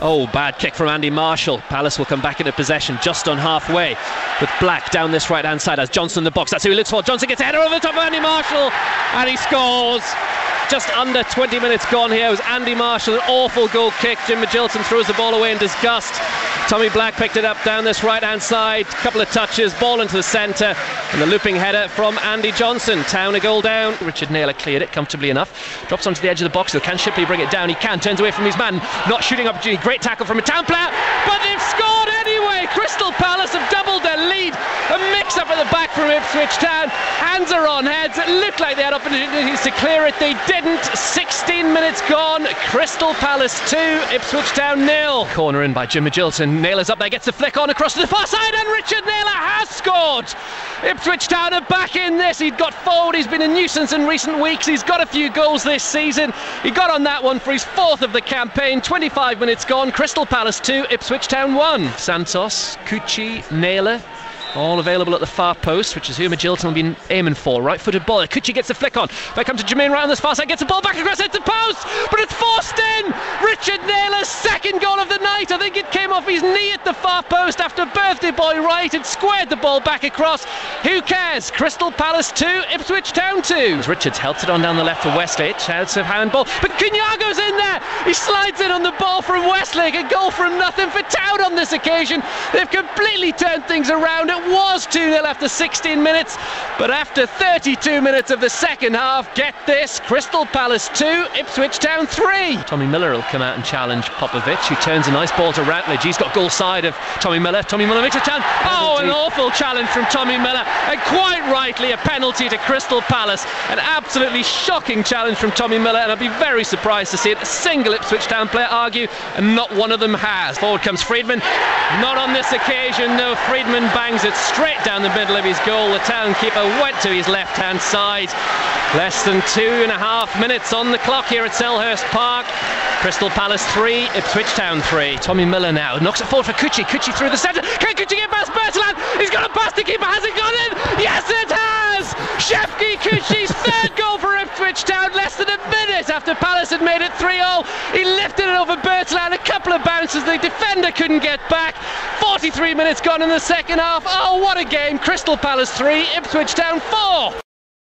Oh, bad kick from Andy Marshall. Palace will come back into possession just on halfway with Black down this right hand side as Johnson in the box. That's who he looks for. Johnson gets a header over the top of Andy Marshall and he scores. Just under 20 minutes gone here. It was Andy Marshall, an awful goal kick. Jim Magilton throws the ball away in disgust. Tommy Black picked it up down this right hand side. Couple of touches, ball into the centre, and the looping header from Andy Johnson. Town a goal down. Richard Naylor cleared it comfortably enough. Drops onto the edge of the box. Can Shipperley bring it down? He can. Turns away from his man. Not shooting opportunity. Great tackle from a town player, but they've scored anyway. Crystal Palace have doubled their lead. Up at the back from Ipswich Town. Hands are on heads. It looked like they had opportunities to clear it. They didn't. 16 minutes gone. Crystal Palace 2, Ipswich Town nil. Corner in by Jim Magilton. Naylor's up there, gets the flick on across to the far side, and Richard Naylor has scored. Ipswich Town are back in this. He'd got forward. He's been a nuisance in recent weeks. He's got a few goals this season. He got on that one for his fourth of the campaign. 25 minutes gone. Crystal Palace 2, Ipswich Town 1. Santos, Kuqi, Naylor, all available at the far post, which is who Magilton will be aiming for. Right footed ball. Kuqi gets the flick on. Back comes to Jermaine Wright on this far side. Gets the ball back across into post, but it's forced in. Richard Naylor's second goal of the night. I think it came off his knee at the far post after birthday boy Wright. It squared the ball back across. Who cares? Crystal Palace 2, Ipswich Town 2. Richards helps it on down the left for Westlake. Shouts of handball. But Couñago's in there. He slides in on the ball from Westlake. A goal from nothing for Town on this occasion. They've completely turned things around. It was 2 0 after 16 minutes, but after 32 minutes of the second half, get this Crystal Palace 2, Ipswich Town 3. Tommy Miller will come out and challenge Popovic, who turns a nice ball to Routledge. He's got goal side of Tommy Miller. Tommy Miller makes a chance. Oh, an awful challenge from Tommy Miller, and quite rightly a penalty to Crystal Palace. An absolutely shocking challenge from Tommy Miller, and I'd be very surprised to see it. A single Ipswich Town player argue, and not one of them has. Forward comes Freedman. Not on this occasion, no. Freedman bangs it straight down the middle of his goal. The town keeper went to his left hand side. Less than two and a half minutes on the clock here at Selhurst Park. Crystal Palace 3, Ipswich Town 3. Tommy Miller now knocks it forward for Kuqi. Kuqi through the centre. Can Kuqi get past Berthelin? He's got a pass. The keeper has it got it. Yes, it has. Shefki Kuqi's third goal Ipswich Town. Less than a minute after Palace had made it 3 0. He lifted it over Berthelin. A couple of bounces. The defender couldn't get back. 43 minutes gone in the second half. Oh, what a game. Crystal Palace 3, Ipswich Town 4.